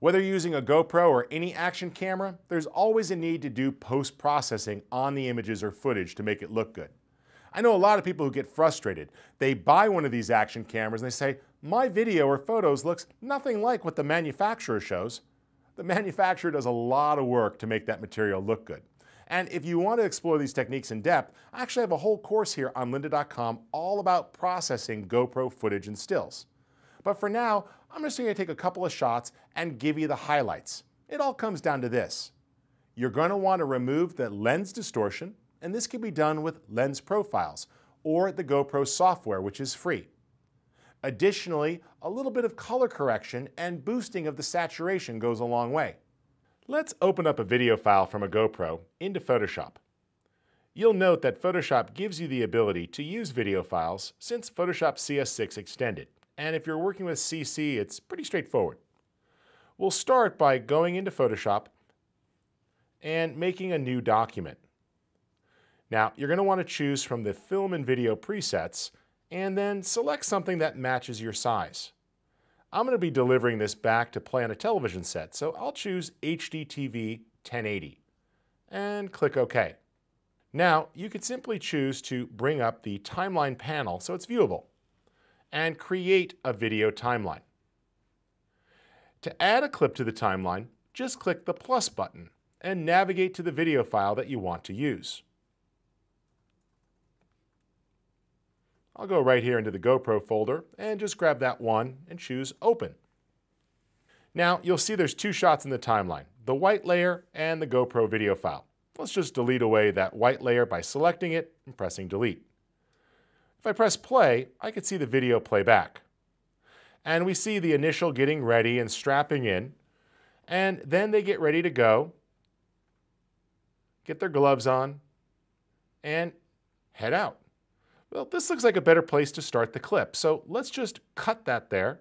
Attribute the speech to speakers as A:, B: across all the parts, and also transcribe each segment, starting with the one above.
A: Whether you're using a GoPro or any action camera, there's always a need to do post-processing on the images or footage to make it look good. I know a lot of people who get frustrated. They buy one of these action cameras and they say, my video or photos looks nothing like what the manufacturer shows. The manufacturer does a lot of work to make that material look good. And if you want to explore these techniques in depth, I actually have a whole course here on lynda.com all about processing GoPro footage and stills. But for now, I'm just going to take a couple of shots and give you the highlights. It all comes down to this. You're going to want to remove the lens distortion, and this can be done with lens profiles or the GoPro software, which is free. Additionally, a little bit of color correction and boosting of the saturation goes a long way. Let's open up a video file from a GoPro into Photoshop. You'll note that Photoshop gives you the ability to use video files since Photoshop CS6 extended and if you're working with CC, it's pretty straightforward. We'll start by going into Photoshop and making a new document. Now, you're going to want to choose from the film and video presets and then select something that matches your size. I'm going to be delivering this back to play on a television set, so I'll choose HDTV 1080 and click OK. Now, you could simply choose to bring up the timeline panel so it's viewable and create a video timeline. To add a clip to the timeline, just click the plus button and navigate to the video file that you want to use. I'll go right here into the GoPro folder and just grab that one and choose Open. Now you'll see there's two shots in the timeline, the white layer and the GoPro video file. Let's just delete away that white layer by selecting it and pressing delete. If I press play, I can see the video play back. And we see the initial getting ready and strapping in, and then they get ready to go, get their gloves on, and head out. Well, this looks like a better place to start the clip, so let's just cut that there,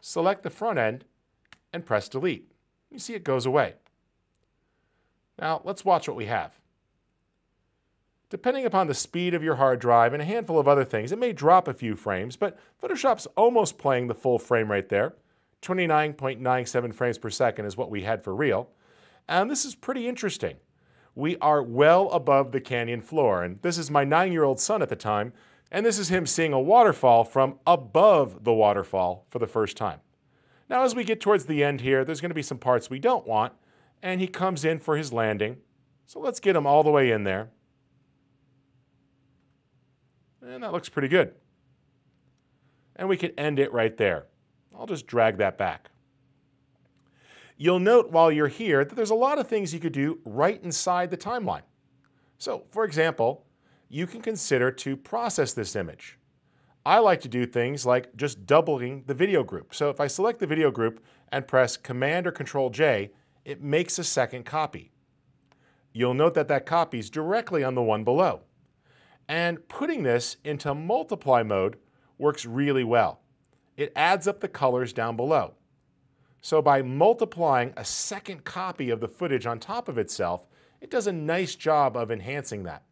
A: select the front end, and press delete. You see it goes away. Now let's watch what we have. Depending upon the speed of your hard drive and a handful of other things, it may drop a few frames, but Photoshop's almost playing the full frame rate there. 29.97 frames per second is what we had for real. And this is pretty interesting. We are well above the canyon floor, and this is my nine-year-old son at the time, and this is him seeing a waterfall from above the waterfall for the first time. Now, as we get towards the end here, there's going to be some parts we don't want, and he comes in for his landing. So let's get him all the way in there. And that looks pretty good. And we can end it right there. I'll just drag that back. You'll note while you're here that there's a lot of things you could do right inside the timeline. So, for example, you can consider to process this image. I like to do things like just doubling the video group. So if I select the video group and press Command or Control J, it makes a second copy. You'll note that that copy is directly on the one below. And putting this into multiply mode works really well. It adds up the colors down below. So by multiplying a second copy of the footage on top of itself, it does a nice job of enhancing that.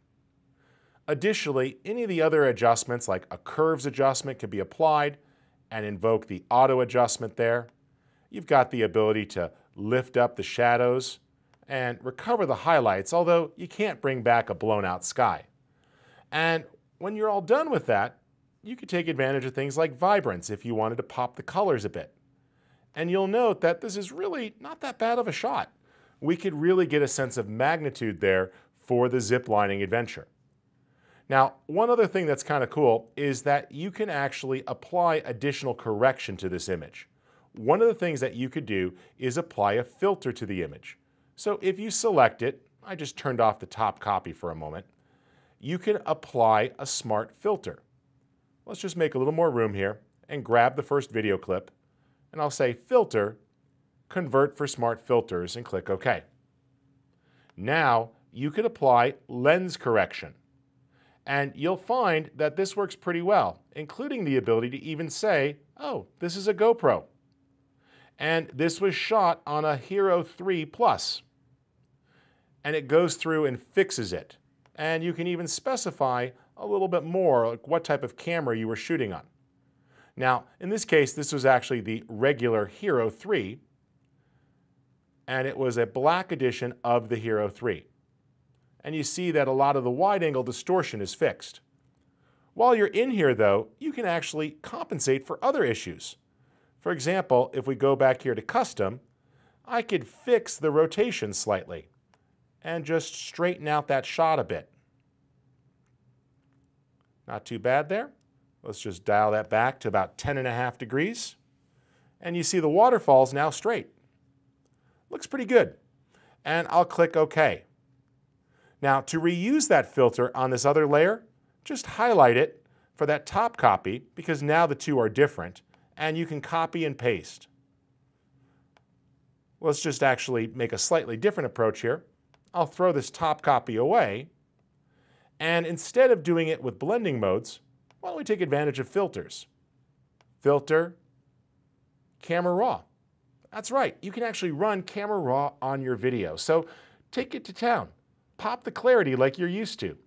A: Additionally, any of the other adjustments like a curves adjustment can be applied and invoke the auto adjustment there. You've got the ability to lift up the shadows and recover the highlights, although you can't bring back a blown out sky. And when you're all done with that, you could take advantage of things like vibrance if you wanted to pop the colors a bit. And you'll note that this is really not that bad of a shot. We could really get a sense of magnitude there for the ziplining adventure. Now, one other thing that's kind of cool is that you can actually apply additional correction to this image. One of the things that you could do is apply a filter to the image. So if you select it, I just turned off the top copy for a moment, you can apply a smart filter. Let's just make a little more room here and grab the first video clip and I'll say filter, convert for smart filters and click OK. Now you can apply lens correction. And you'll find that this works pretty well, including the ability to even say, oh, this is a GoPro. And this was shot on a Hero 3 Plus. And it goes through and fixes it and you can even specify a little bit more like what type of camera you were shooting on. Now, in this case, this was actually the regular Hero 3, and it was a black edition of the Hero 3. And you see that a lot of the wide angle distortion is fixed. While you're in here though, you can actually compensate for other issues. For example, if we go back here to custom, I could fix the rotation slightly and just straighten out that shot a bit. Not too bad there. Let's just dial that back to about 10 and a half degrees. And you see the waterfall's now straight. Looks pretty good. And I'll click OK. Now, to reuse that filter on this other layer, just highlight it for that top copy because now the two are different and you can copy and paste. Let's just actually make a slightly different approach here. I'll throw this top copy away and instead of doing it with blending modes, why don't we take advantage of filters? Filter, Camera Raw. That's right, you can actually run Camera Raw on your video. So take it to town. Pop the clarity like you're used to.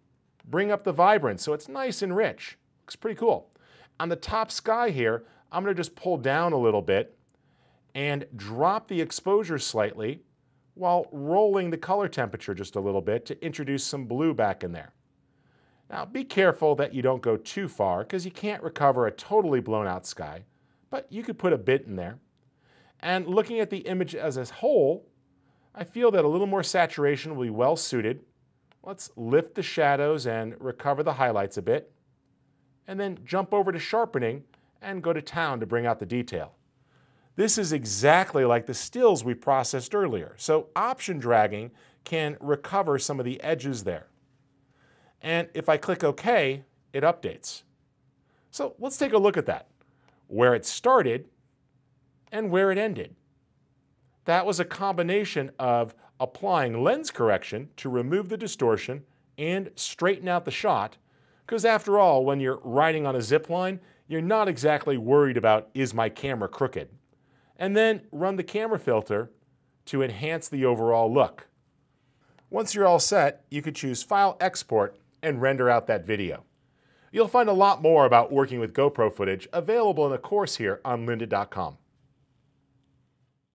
A: Bring up the vibrance so it's nice and rich. Looks pretty cool. On the top sky here, I'm going to just pull down a little bit and drop the exposure slightly while rolling the color temperature just a little bit to introduce some blue back in there. Now be careful that you don't go too far because you can't recover a totally blown out sky, but you could put a bit in there. And looking at the image as a whole, I feel that a little more saturation will be well suited. Let's lift the shadows and recover the highlights a bit, and then jump over to sharpening and go to town to bring out the detail. This is exactly like the stills we processed earlier, so option dragging can recover some of the edges there. And if I click OK, it updates. So let's take a look at that, where it started and where it ended. That was a combination of applying lens correction to remove the distortion and straighten out the shot, because after all, when you're riding on a zip line, you're not exactly worried about is my camera crooked. And then run the camera filter to enhance the overall look. Once you're all set, you could choose File Export and render out that video. You'll find a lot more about working with GoPro footage available in a course here on lynda.com.